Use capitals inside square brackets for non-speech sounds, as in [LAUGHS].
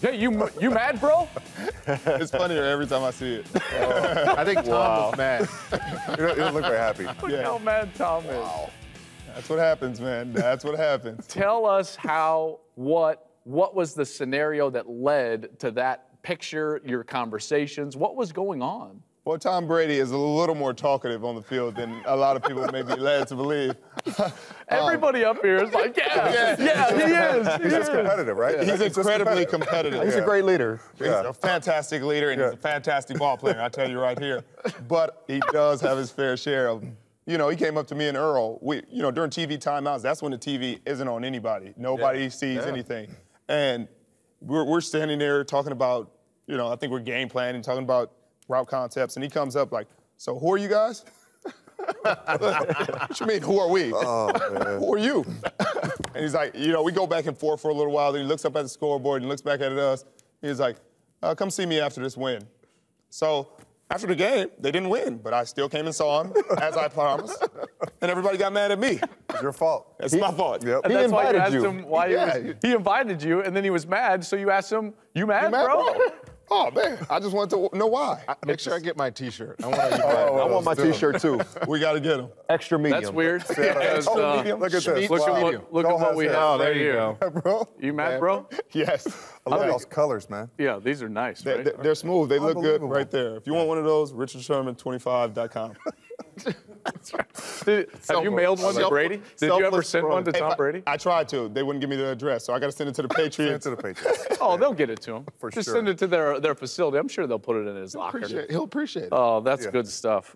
Hey, you you mad, bro? [LAUGHS] it's funnier every time I see it. I think Tom was mad. [LAUGHS] You don't, don't look very happy. Look Yeah. how mad Tom is. That's what happens, man. That's what happens. Tell us how, what, what was the scenario that led to that picture, your conversations? What was going on? Well, Tom Brady is a little more talkative on the field than a lot of people may be led to believe. [LAUGHS] Everybody up here is like, yeah, yeah, he is. He He's is. just competitive, right? He's just incredibly competitive. competitive. He's a great leader. He's Yeah. a fantastic leader and Yeah. he's a fantastic ball player, I tell you right here. But he does have his fair share of, you know, he came up to me and Earl. We, you know, during TV timeouts, that's when the TV isn't on anybody. Nobody sees anything. And we're, we're standing there talking about, you know, I think we're game planning, talking about route concepts, and he comes up like, so who are you guys? [LAUGHS] what you mean, who are we? who are you? [LAUGHS] And he's like, you know, we go back and forth for a little while. Then he looks up at the scoreboard and looks back at us. He's like, uh, come see me after this win. So after the game, they didn't win, but I still came and saw him, as I promised. And everybody got mad at me. It's your fault. It's my fault. Yep. And He that's why you invited asked you. him why Yeah. he was. He invited you, and then he was mad. So you asked him, "You mad, Mad, bro?" Oh man, I just wanted to know why. Make sure I get my T-shirt. I want, [LAUGHS] I Oh, want my let's do it. T-shirt too. [LAUGHS] We got to get them. Extra medium. That's weird. [LAUGHS] because, Oh, uh, medium. Look at this. Look at Wow. what, look at what we that. have Oh, there right you here. go. bro. You mad, bro? Yes. I love Hey. those colors, man. Yeah, these are nice, They, right? are smooth. They look good right there. If you want one of those, RichardSherman25.com. Did, have you mailed one to Brady? Did you ever send one to. Tom If I- Brady? I, tried to. They wouldn't give me the address, so I got to send it to the [LAUGHS] Patriots. Into the Patriots. [LAUGHS] Oh, they'll get it to him. [LAUGHS] For sure. Just sure. send it to their their facility. I'm sure they'll put it in his locker. Appreciate- He'll appreciate it. Oh, that's Yeah. good stuff.